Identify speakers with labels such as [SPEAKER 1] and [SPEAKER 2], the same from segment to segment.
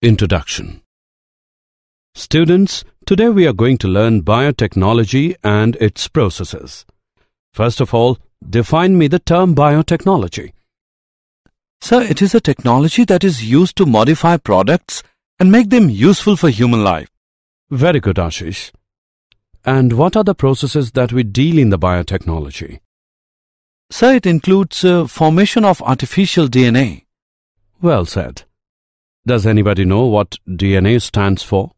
[SPEAKER 1] Introduction Students, today we are going to learn biotechnology and its processes. First of all, define me the term biotechnology.
[SPEAKER 2] Sir, it is a technology that is used to modify products and make them useful for human life.
[SPEAKER 1] Very good, Ashish. And what are the processes that we deal in the biotechnology?
[SPEAKER 2] Sir, it includes uh, formation of artificial DNA.
[SPEAKER 1] Well said. Does anybody know what DNA stands for?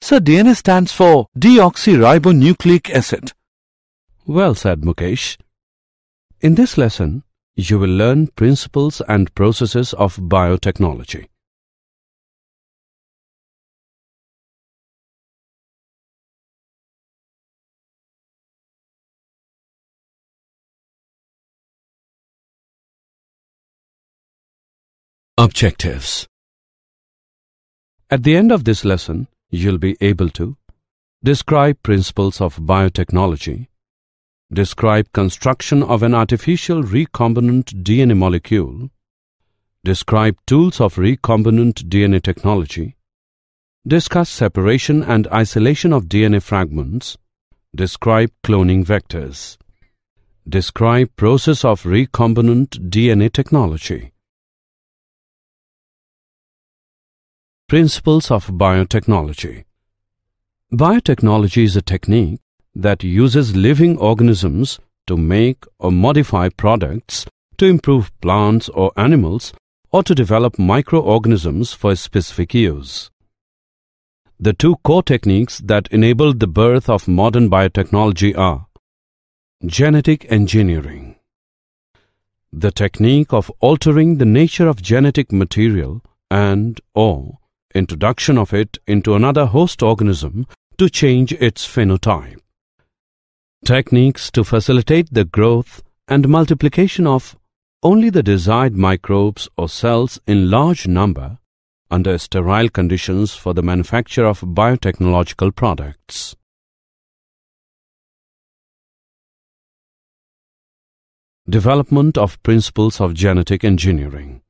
[SPEAKER 2] Sir, DNA stands for deoxyribonucleic acid.
[SPEAKER 1] Well said, Mukesh. In this lesson, you will learn principles and processes of biotechnology. Objectives At the end of this lesson, you'll be able to describe principles of biotechnology, describe construction of an artificial recombinant DNA molecule, describe tools of recombinant DNA technology, discuss separation and isolation of DNA fragments, describe cloning vectors, describe process of recombinant DNA technology. Principles of Biotechnology Biotechnology is a technique that uses living organisms to make or modify products to improve plants or animals or to develop microorganisms for a specific use. The two core techniques that enabled the birth of modern biotechnology are genetic engineering. The technique of altering the nature of genetic material and or introduction of it into another host organism to change its phenotype. Techniques to facilitate the growth and multiplication of only the desired microbes or cells in large number under sterile conditions for the manufacture of biotechnological products. Development of principles of genetic engineering.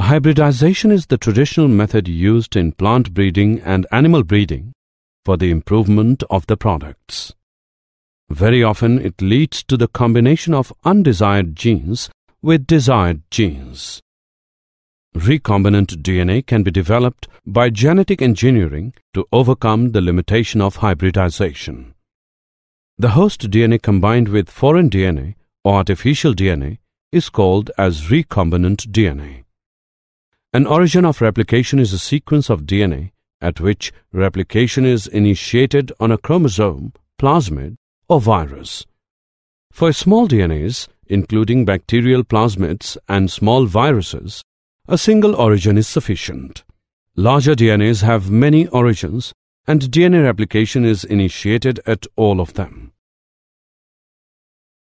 [SPEAKER 1] Hybridization is the traditional method used in plant breeding and animal breeding for the improvement of the products. Very often it leads to the combination of undesired genes with desired genes. Recombinant DNA can be developed by genetic engineering to overcome the limitation of hybridization. The host DNA combined with foreign DNA or artificial DNA is called as recombinant DNA. An origin of replication is a sequence of DNA at which replication is initiated on a chromosome, plasmid, or virus. For small DNAs, including bacterial plasmids and small viruses, a single origin is sufficient. Larger DNAs have many origins and DNA replication is initiated at all of them.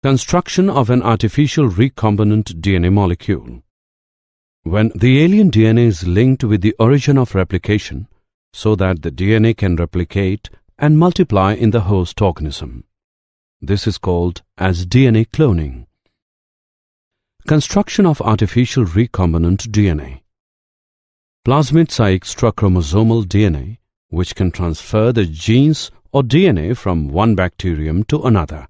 [SPEAKER 1] Construction of an artificial recombinant DNA molecule. When the alien DNA is linked with the origin of replication so that the DNA can replicate and multiply in the host organism. This is called as DNA cloning. Construction of artificial recombinant DNA. Plasmids are extrachromosomal DNA which can transfer the genes or DNA from one bacterium to another.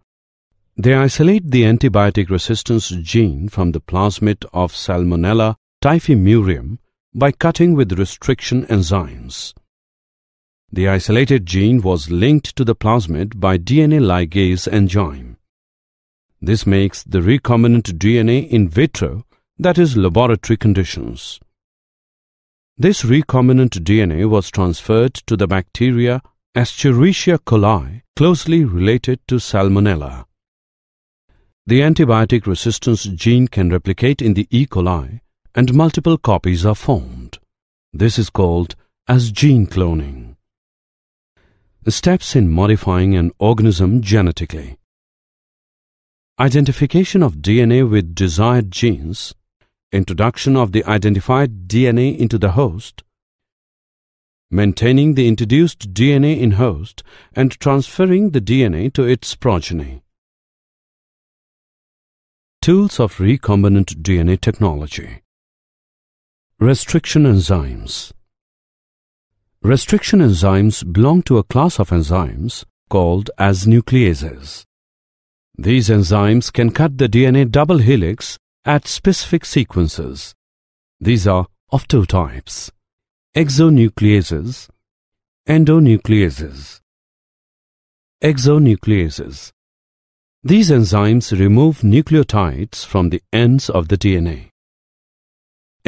[SPEAKER 1] They isolate the antibiotic resistance gene from the plasmid of Salmonella typhimurium by cutting with restriction enzymes. The isolated gene was linked to the plasmid by DNA ligase enzyme. This makes the recombinant DNA in vitro, that is laboratory conditions. This recombinant DNA was transferred to the bacteria Escherichia coli, closely related to Salmonella. The antibiotic resistance gene can replicate in the E. coli and multiple copies are formed. This is called as gene cloning. Steps in modifying an organism genetically. Identification of DNA with desired genes, introduction of the identified DNA into the host, maintaining the introduced DNA in host and transferring the DNA to its progeny. Tools of recombinant DNA technology. Restriction enzymes. Restriction enzymes belong to a class of enzymes called as nucleases. These enzymes can cut the DNA double helix at specific sequences. These are of two types exonucleases, endonucleases. Exonucleases. These enzymes remove nucleotides from the ends of the DNA.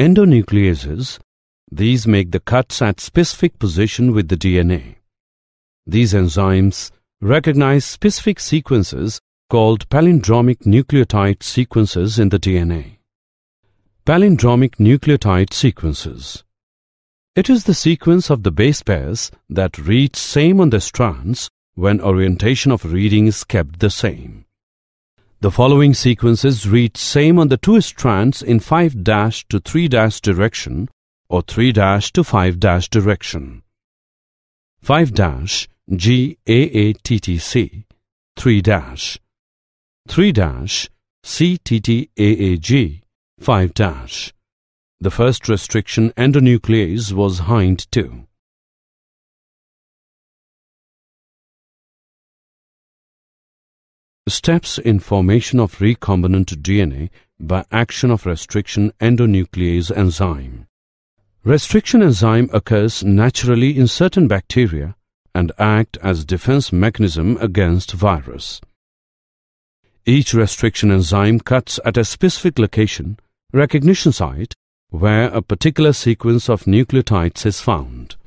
[SPEAKER 1] Endonucleases. These make the cuts at specific position with the DNA. These enzymes recognize specific sequences called palindromic nucleotide sequences in the DNA. Palindromic nucleotide sequences. It is the sequence of the base pairs that read same on the strands when orientation of reading is kept the same. The following sequences read same on the two strands in 5 dash to 3 dash direction or 3 dash to 5 dash direction. 5 dash GAATTC 3 dash 3 dash CTTAAG 5 dash the first restriction endonuclease was Hind2. Steps in formation of recombinant DNA by action of restriction endonuclease enzyme. Restriction enzyme occurs naturally in certain bacteria and act as defense mechanism against virus. Each restriction enzyme cuts at a specific location, recognition site, where a particular sequence of nucleotides is found.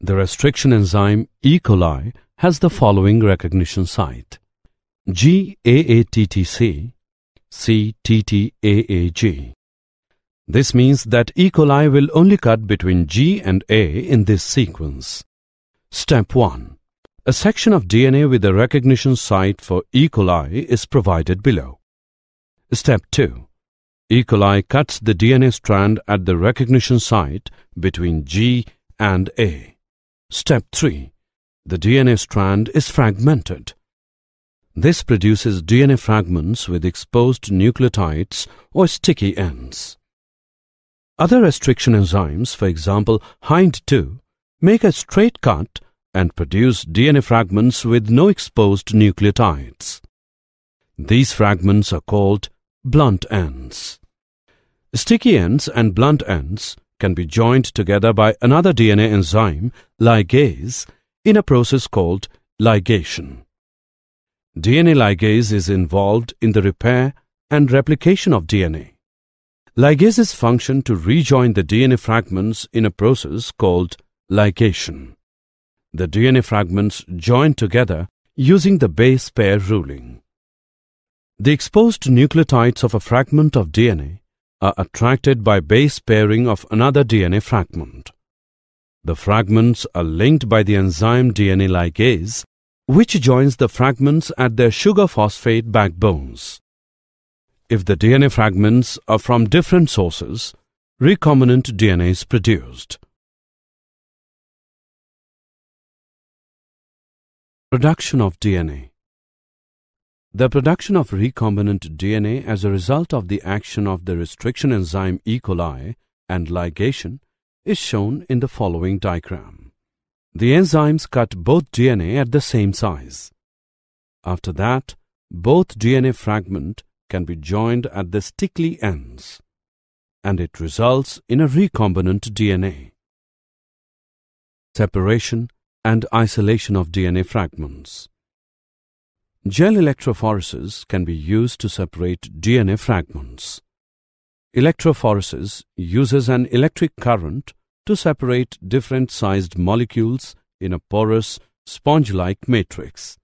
[SPEAKER 1] The restriction enzyme E. coli has the following recognition site. GAATTC, CTTAAG. This means that E. coli will only cut between G and A in this sequence. Step 1. A section of DNA with a recognition site for E. coli is provided below. Step 2. E. coli cuts the DNA strand at the recognition site between G and A. Step 3. The DNA strand is fragmented. This produces DNA fragments with exposed nucleotides or sticky ends. Other restriction enzymes, for example Hind2, make a straight cut and produce DNA fragments with no exposed nucleotides. These fragments are called blunt ends. Sticky ends and blunt ends can be joined together by another DNA enzyme, ligase, in a process called ligation. DNA ligase is involved in the repair and replication of DNA. Ligases function to rejoin the DNA fragments in a process called ligation. The DNA fragments join together using the base pair ruling. The exposed nucleotides of a fragment of DNA are attracted by base pairing of another DNA fragment. The fragments are linked by the enzyme DNA ligase, which joins the fragments at their sugar phosphate backbones. If the DNA fragments are from different sources, recombinant DNA is produced. Production of DNA the production of recombinant DNA as a result of the action of the restriction enzyme E. coli and ligation is shown in the following diagram. The enzymes cut both DNA at the same size. After that, both DNA fragment can be joined at the sticky ends, and it results in a recombinant DNA. Separation and isolation of DNA fragments. Gel electrophoresis can be used to separate DNA fragments. Electrophoresis uses an electric current to separate different sized molecules in a porous, sponge-like matrix.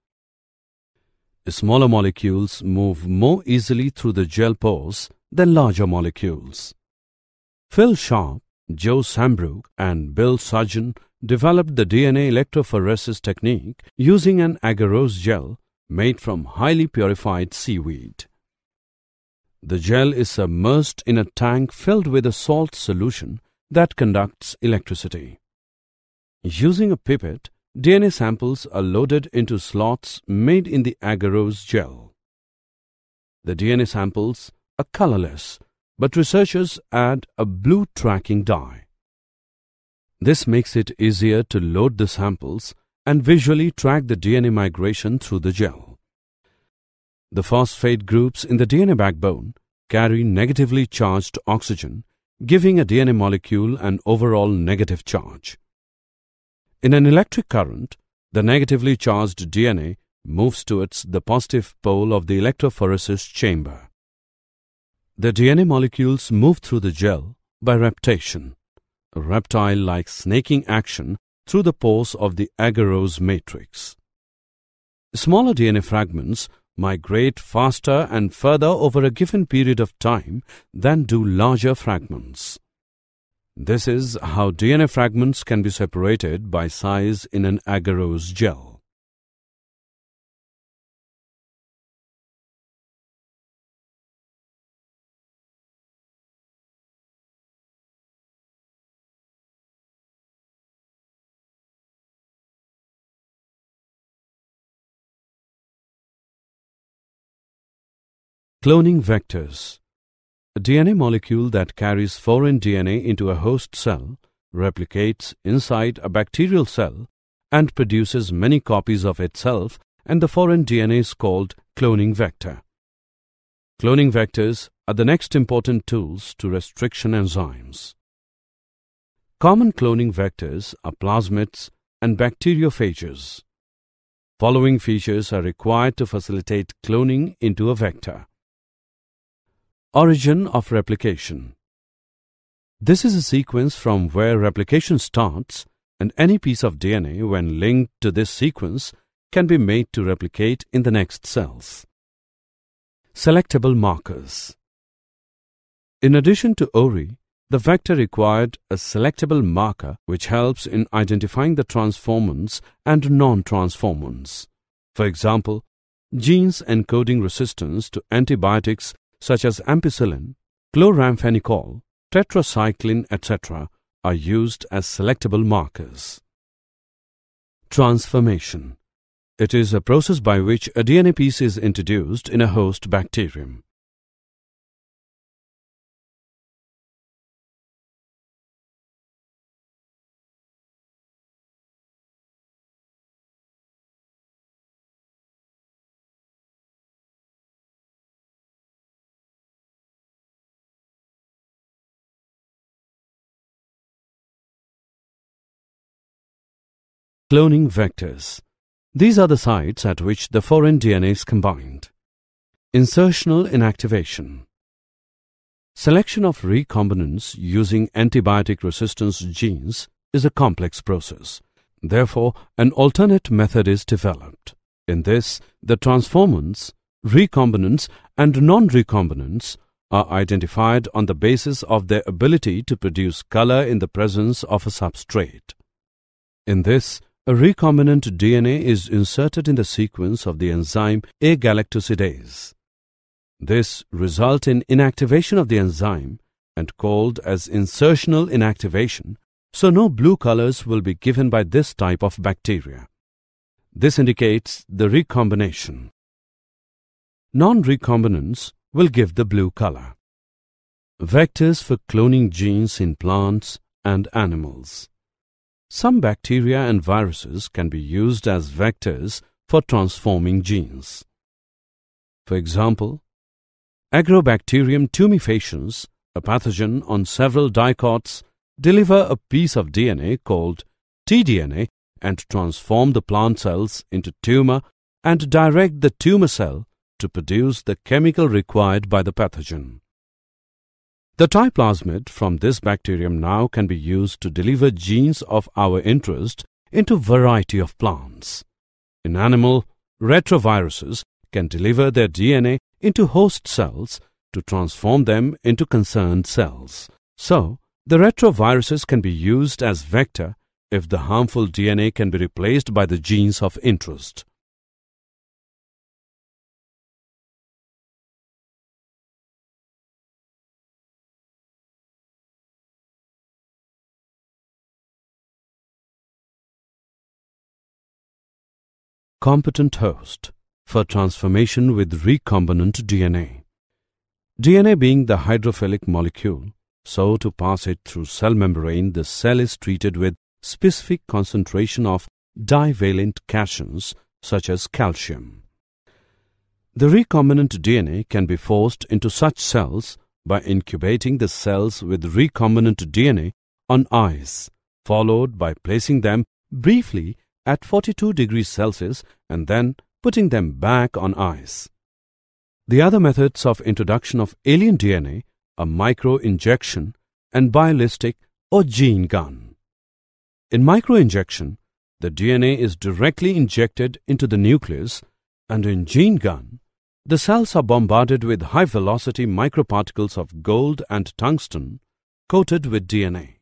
[SPEAKER 1] Smaller molecules move more easily through the gel pores than larger molecules. Phil Sharp, Joe Sambrook, and Bill Sugden developed the DNA electrophoresis technique using an agarose gel made from highly purified seaweed. The gel is submerged in a tank filled with a salt solution that conducts electricity. Using a pipette, DNA samples are loaded into slots made in the agarose gel. The DNA samples are colorless, but researchers add a blue tracking dye. This makes it easier to load the samples and visually track the DNA migration through the gel. The phosphate groups in the DNA backbone carry negatively charged oxygen, giving a DNA molecule an overall negative charge. In an electric current, the negatively charged DNA moves towards the positive pole of the electrophoresis chamber. The DNA molecules move through the gel by reptation, a reptile-like snaking action through the pores of the agarose matrix. Smaller DNA fragments migrate faster and further over a given period of time than do larger fragments. This is how DNA fragments can be separated by size in an agarose gel. Cloning vectors. A DNA molecule that carries foreign DNA into a host cell replicates inside a bacterial cell and produces many copies of itself and the foreign DNA is called cloning vector. Cloning vectors are the next important tools to restriction enzymes. Common cloning vectors are plasmids and bacteriophages. Following features are required to facilitate cloning into a vector. Origin of replication. This is a sequence from where replication starts and any piece of DNA when linked to this sequence can be made to replicate in the next cells. Selectable markers. In addition to ORI, the vector required a selectable marker which helps in identifying the transformants and non-transformants. For example, genes encoding resistance to antibiotics such as ampicillin, chloramphenicol, tetracycline, etc., are used as selectable markers. Transformation It is a process by which a DNA piece is introduced in a host bacterium. Cloning vectors. These are the sites at which the foreign DNA is combined. Insertional inactivation. Selection of recombinants using antibiotic resistance genes is a complex process. Therefore, an alternate method is developed. In this, the transformants, recombinants and non-recombinants are identified on the basis of their ability to produce color in the presence of a substrate. In this, a recombinant DNA is inserted in the sequence of the enzyme agalactosidase. This results in inactivation of the enzyme and called as insertional inactivation, so no blue colors will be given by this type of bacteria. This indicates the recombination. Non-recombinants will give the blue color. Vectors for cloning genes in plants and animals. Some bacteria and viruses can be used as vectors for transforming genes. For example, Agrobacterium tumefaciens, a pathogen on several dicots, deliver a piece of DNA called tDNA and transform the plant cells into tumor and direct the tumor cell to produce the chemical required by the pathogen. The Ti plasmid from this bacterium now can be used to deliver genes of our interest into variety of plants. In animal, retroviruses can deliver their DNA into host cells to transform them into concerned cells. So, the retroviruses can be used as vector if the harmful DNA can be replaced by the genes of interest. Competent host for transformation with recombinant DNA. DNA being the hydrophilic molecule, So to pass it through cell membrane, the cell is treated with specific concentration of divalent cations such as calcium. The recombinant DNA can be forced into such cells by incubating the cells with recombinant DNA on ice, followed by placing them briefly at 42 degrees Celsius and then putting them back on ice. The other methods of introduction of alien DNA are microinjection and biolistic or gene gun. In microinjection, the DNA is directly injected into the nucleus and in gene gun, the cells are bombarded with high-velocity microparticles of gold and tungsten coated with DNA.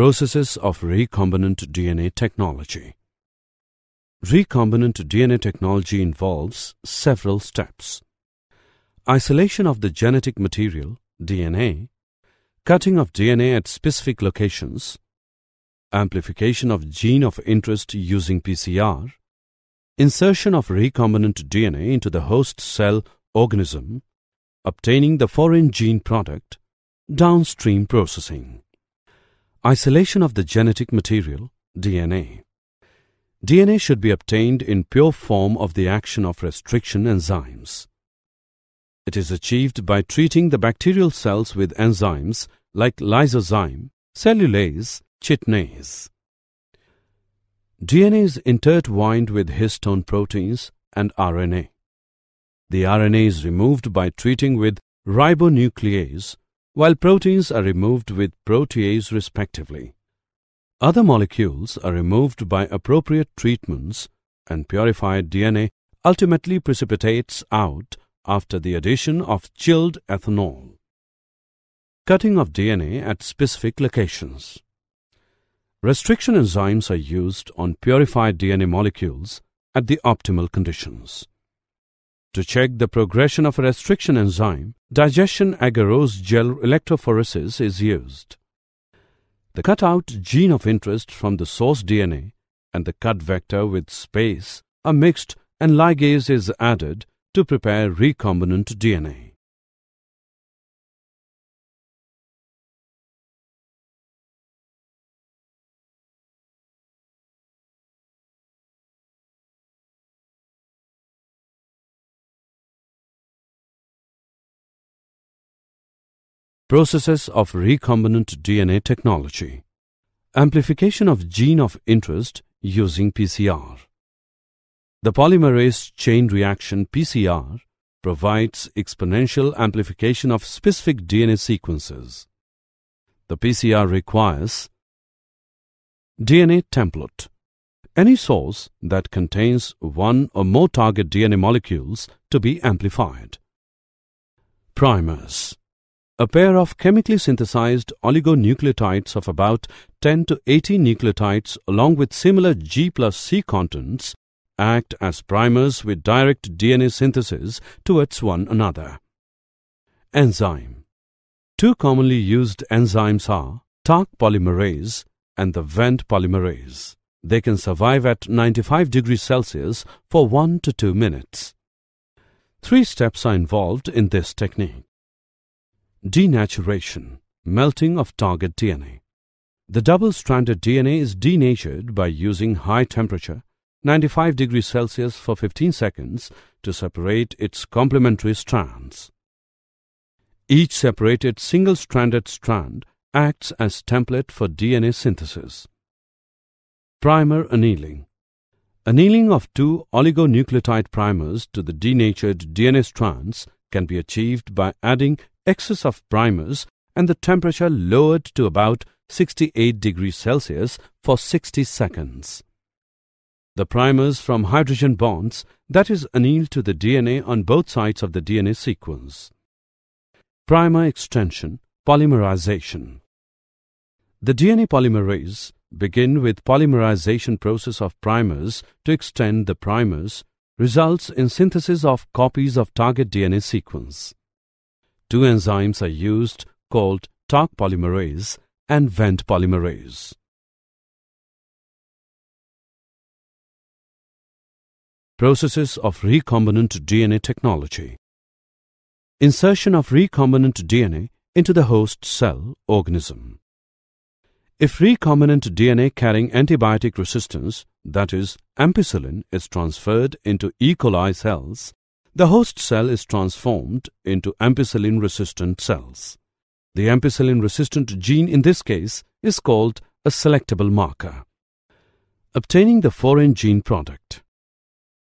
[SPEAKER 1] Processes of recombinant DNA technology. Recombinant DNA technology involves several steps. Isolation of the genetic material, DNA, cutting of DNA at specific locations, amplification of gene of interest using PCR, insertion of recombinant DNA into the host cell organism, obtaining the foreign gene product, downstream processing. Isolation of the genetic material, DNA. DNA should be obtained in pure form of the action of restriction enzymes. It is achieved by treating the bacterial cells with enzymes like lysozyme, cellulase, chitinase. DNA is intertwined with histone proteins and RNA. The RNA is removed by treating with ribonuclease while proteins are removed with protease respectively. Other molecules are removed by appropriate treatments and purified DNA ultimately precipitates out after the addition of chilled ethanol. Cutting of DNA at specific locations. Restriction enzymes are used on purified DNA molecules at the optimal conditions. To check the progression of a restriction enzyme, digestion agarose gel electrophoresis is used. The cutout gene of interest from the source DNA and the cut vector with space are mixed and ligase is added to prepare recombinant DNA. Processes of recombinant DNA technology. Amplification of gene of interest using PCR. The polymerase chain reaction PCR provides exponential amplification of specific DNA sequences. The PCR requires DNA template. Any source that contains one or more target DNA molecules to be amplified. Primers a pair of chemically synthesized oligonucleotides of about 10 to 18 nucleotides along with similar G plus C contents act as primers with direct DNA synthesis towards one another. Enzyme Two commonly used enzymes are Taq polymerase and the Vent polymerase. They can survive at 95 degrees Celsius for 1 to 2 minutes. Three steps are involved in this technique. Denaturation, melting of target DNA. The double-stranded DNA is denatured by using high temperature, 95 degrees Celsius for 15 seconds to separate its complementary strands. Each separated single-stranded strand acts as template for DNA synthesis. Primer annealing. Annealing of two oligonucleotide primers to the denatured DNA strands can be achieved by adding excess of primers and the temperature lowered to about 68 degrees Celsius for 60 seconds. The primers from hydrogen bonds that is annealed to the DNA on both sides of the DNA sequence. Primer extension, polymerization. The DNA polymerase begin with polymerization process of primers to extend the primers, results in synthesis of copies of target DNA sequence. Two enzymes are used called Taq polymerase and vent polymerase. Processes of recombinant DNA technology. Insertion of recombinant DNA into the host cell organism. If recombinant DNA carrying antibiotic resistance, that is, ampicillin, is transferred into E. coli cells, the host cell is transformed into ampicillin resistant cells. The ampicillin resistant gene in this case is called a selectable marker. Obtaining the foreign gene product.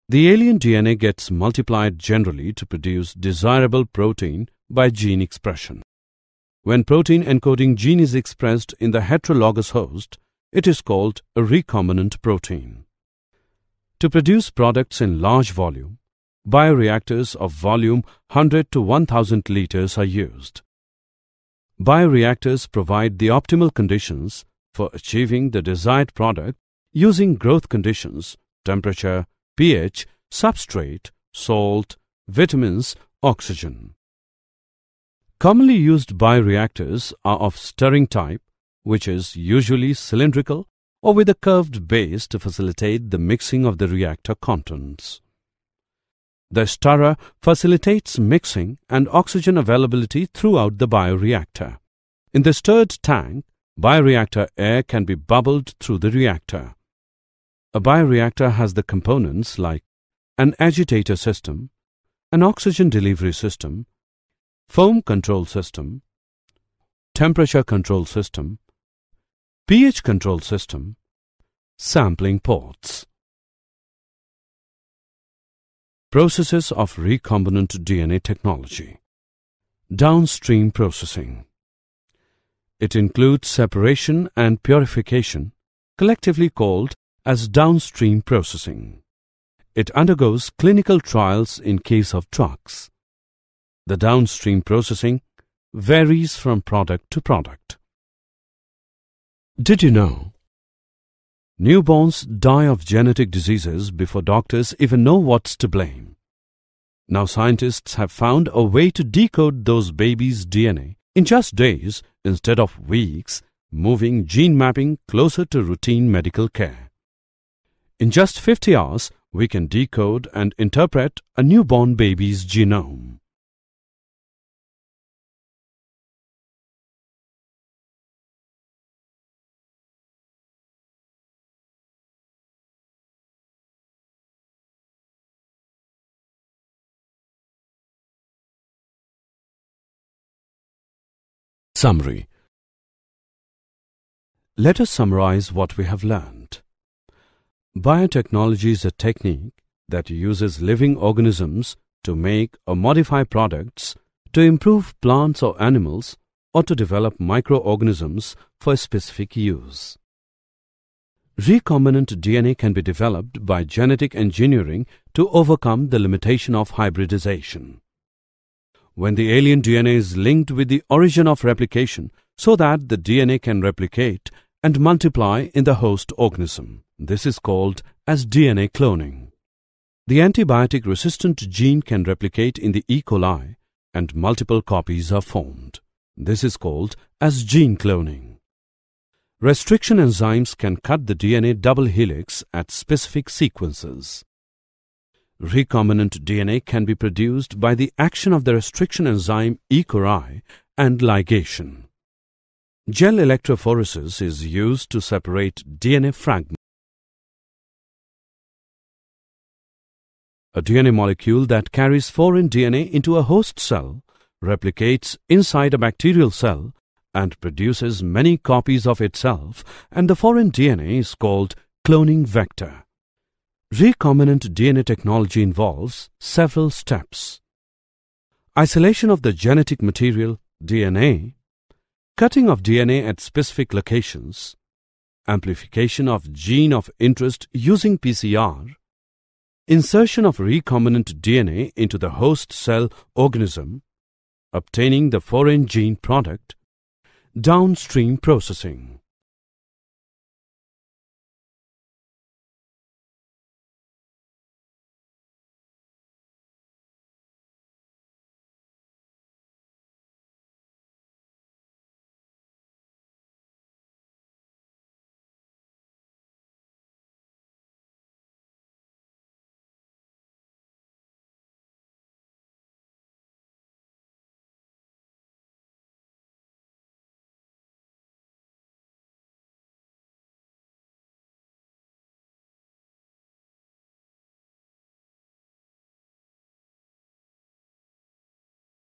[SPEAKER 1] The alien DNA gets multiplied generally to produce desirable protein by gene expression. When protein encoding gene is expressed in the heterologous host, it is called a recombinant protein. To produce products in large volume, bioreactors of volume 100 to 1000 liters are used. Bioreactors provide the optimal conditions for achieving the desired product using growth conditions, temperature, pH, substrate, salt, vitamins, oxygen. Commonly used bioreactors are of stirring type, which is usually cylindrical or with a curved base to facilitate the mixing of the reactor contents. The stirrer facilitates mixing and oxygen availability throughout the bioreactor. In the stirred tank, bioreactor air can be bubbled through the reactor. A bioreactor has the components like an agitator system, an oxygen delivery system, foam control system, temperature control system, pH control system, sampling ports. Processes of recombinant DNA technology. Downstream processing. It includes separation and purification, collectively called as downstream processing. It undergoes clinical trials in case of drugs. The downstream processing varies from product to product. Did you know? Newborns die of genetic diseases before doctors even know what's to blame. Now scientists have found a way to decode those babies' DNA in just days instead of weeks, moving gene mapping closer to routine medical care. In just 50 hours, we can decode and interpret a newborn baby's genome. Summary Let us summarize what we have learned. Biotechnology is a technique that uses living organisms to make or modify products to improve plants or animals or to develop microorganisms for specific use. Recombinant DNA can be developed by genetic engineering to overcome the limitation of hybridization. When the alien DNA is linked with the origin of replication so that the DNA can replicate and multiply in the host organism. This is called as DNA cloning. The antibiotic resistant gene can replicate in the E. coli and multiple copies are formed. This is called as gene cloning. Restriction enzymes can cut the DNA double helix at specific sequences. Recombinant DNA can be produced by the action of the restriction enzyme E. coli and ligation. Gel electrophoresis is used to separate DNA fragments. A DNA molecule that carries foreign DNA into a host cell replicates inside a bacterial cell and produces many copies of itself and the foreign DNA is called cloning vector. Recombinant DNA technology involves several steps. Isolation of the genetic material, DNA, cutting of DNA at specific locations, amplification of gene of interest using PCR, insertion of recombinant DNA into the host cell organism, obtaining the foreign gene product, downstream processing.